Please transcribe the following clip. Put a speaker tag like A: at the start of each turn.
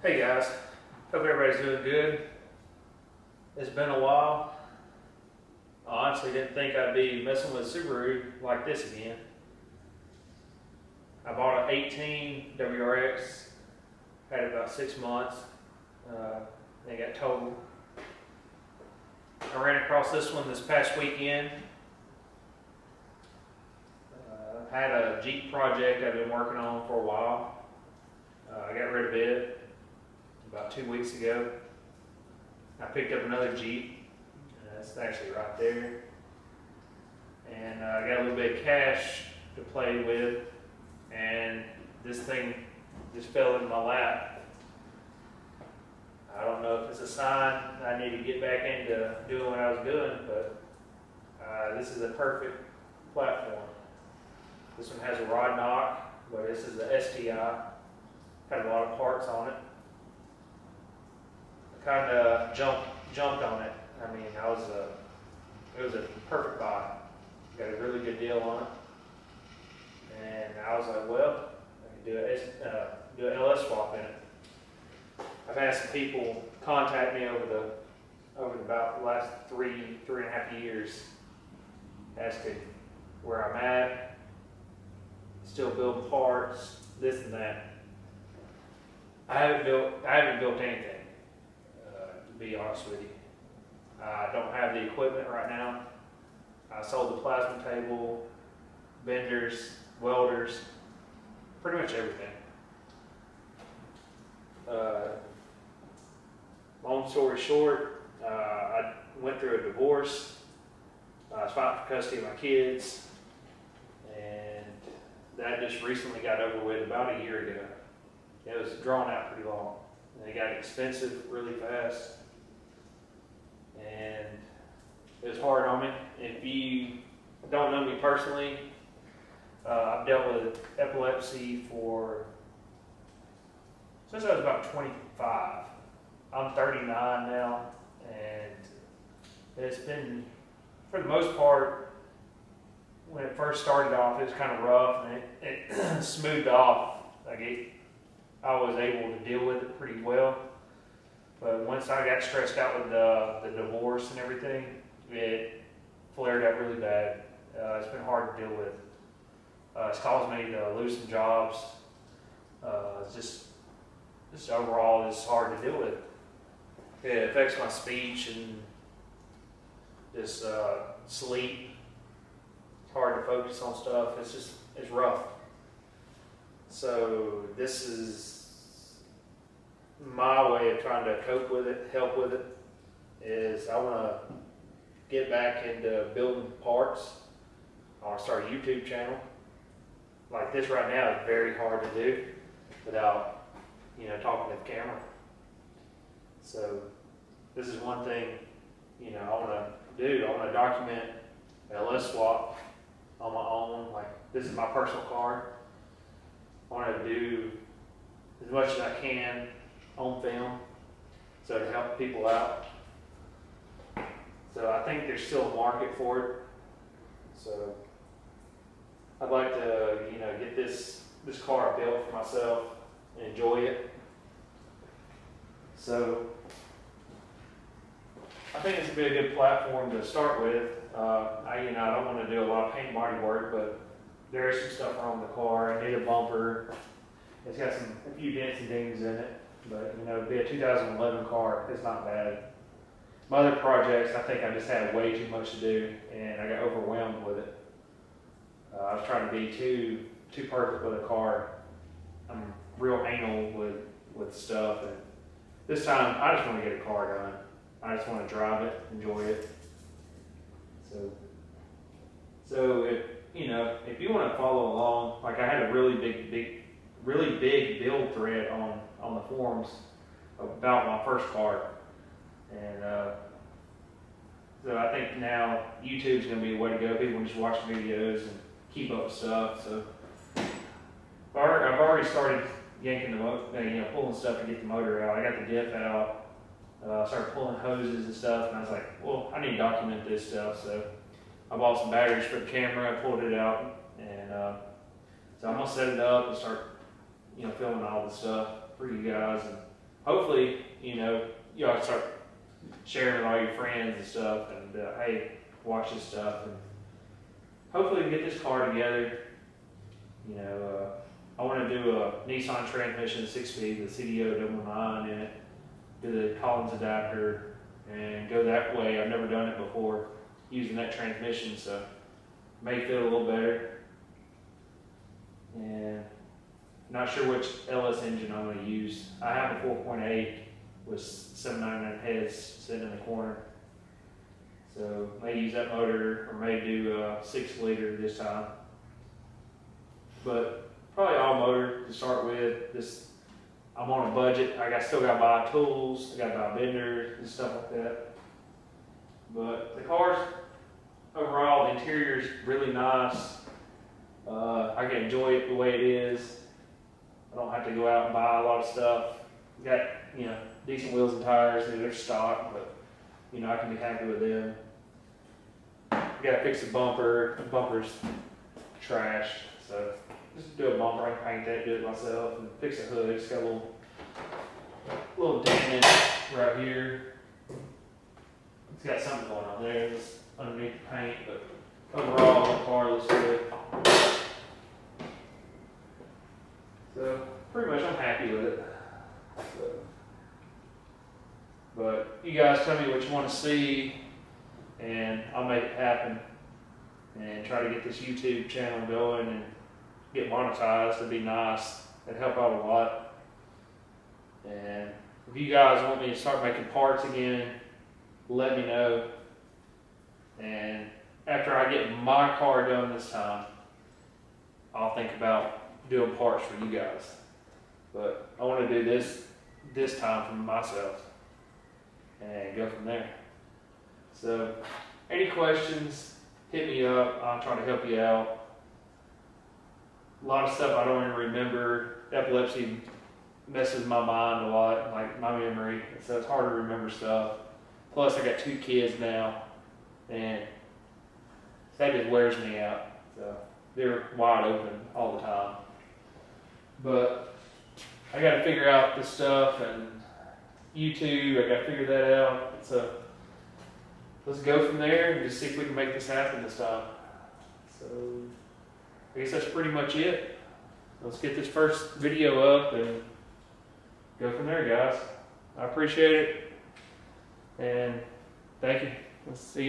A: Hey guys, hope everybody's doing good. It's been a while. I honestly didn't think I'd be messing with Subaru like this again. I bought an 18 WRX, had it about six months, uh, they got totaled. I ran across this one this past weekend. Uh, had a Jeep project I've been working on for a while. Uh, I got rid of it two weeks ago. I picked up another Jeep. Uh, it's actually right there. And uh, I got a little bit of cash to play with. And this thing just fell in my lap. I don't know if it's a sign I need to get back into doing what I was doing, but uh, this is a perfect platform. This one has a rod knock, but this is the STI. Had a lot of parts on it kind of jumped jumped on it. I mean, I was a it was a perfect buy. Got a really good deal on it, and I was like, well, I can do a uh, do an LS swap in it. I've had some people contact me over the over about the last three three and a half years as to where I'm at, still building parts, this and that. I haven't built I haven't built anything be honest with you. I don't have the equipment right now. I sold the plasma table, benders, welders, pretty much everything. Uh, long story short, uh, I went through a divorce. I was fighting for custody of my kids, and that just recently got over with about a year ago. It was drawn out pretty long. And it got expensive really fast and it was hard on me. If you don't know me personally, uh, I've dealt with epilepsy for since I was about 25. I'm 39 now, and it's been, for the most part, when it first started off, it was kind of rough, and it, it smoothed off. Like it, I was able to deal with it pretty well. But once I got stressed out with the, the divorce and everything, it flared up really bad. Uh, it's been hard to deal with. Uh, it's caused me to lose some jobs. Uh, it's just, just overall, it's hard to deal with. It affects my speech and just uh, sleep. It's hard to focus on stuff. It's just, it's rough. So this is my way of trying to cope with it, help with it, is I want to get back into building parts. I want to start a YouTube channel. Like this right now is very hard to do without, you know, talking to the camera. So this is one thing, you know, I want to do. I want to document LS swap on my own. Like this is my personal car. I want to do as much as I can on film, so to help people out. So I think there's still a market for it. So I'd like to, you know, get this this car built for myself and enjoy it. So I think this would be a good platform to start with. Uh, I, you know, I don't want to do a lot of paint body work, but there is some stuff wrong with the car. I need a bumper. It's got some a few dents and dings in it. But, you know, be a 2011 car, it's not bad. My other projects, I think I just had way too much to do, and I got overwhelmed with it. Uh, I was trying to be too too perfect with a car. I'm real anal with with stuff, and this time I just want to get a car done. I just want to drive it, enjoy it. So, so if you know, if you want to follow along, like I had a really big, big, really big build thread on on the forums about my first car. And uh, so I think now YouTube's going to be the way to go. People just watch videos and keep up with stuff. So I've already started yanking the motor, uh, you know, pulling stuff to get the motor out. I got the diff out. Uh, started pulling hoses and stuff, and I was like, well, I need to document this stuff. So I bought some batteries for the camera. I pulled it out, and uh, so I'm gonna set it up and start, you know, filming all the stuff for you guys. And hopefully, you know, y'all start sharing with all your friends and stuff, and uh, hey, watch this stuff, and hopefully we get this car together. You know, uh, I want to do a Nissan transmission, six speed, the CDO double nine in it, do the Collins adapter, and go that way. I've never done it before using that transmission, so may feel a little better. And not sure which LS engine I'm going to use. I have a 4.8 with 799 heads sitting in the corner. So may use that motor or may do a six liter this time. But probably all motor to start with. This I'm on a budget. I got still got to buy tools. I got to buy benders and stuff like that. But the car's overall the interior is really nice. Uh, I can enjoy it the way it is. Don't have to go out and buy a lot of stuff. Got you know decent wheels and tires. They're stock, but you know I can be happy with them. Got to fix the bumper. The bumper's trash, so just do a bumper. I can paint that, do it myself, and fix the hood. It's got a little little dent right here. It's got something going on there. Underneath the paint, but overall the car looks good. So pretty much I'm happy with it. So, but you guys tell me what you want to see and I'll make it happen and try to get this YouTube channel going and get monetized. It'd be nice. It'd help out a lot. And if you guys want me to start making parts again, let me know. And after I get my car done this time, I'll think about doing parts for you guys. But I want to do this this time for myself and go from there. So, any questions, hit me up. I'll try to help you out. A lot of stuff I don't even remember. Epilepsy messes my mind a lot, like my memory. So it's hard to remember stuff. Plus, I got two kids now, and that just wears me out. So they're wide open all the time. But I got to figure out this stuff and YouTube. I got to figure that out. So let's go from there and just see if we can make this happen this time. So I guess that's pretty much it. Let's get this first video up and go from there, guys. I appreciate it. And thank you. Let's see you.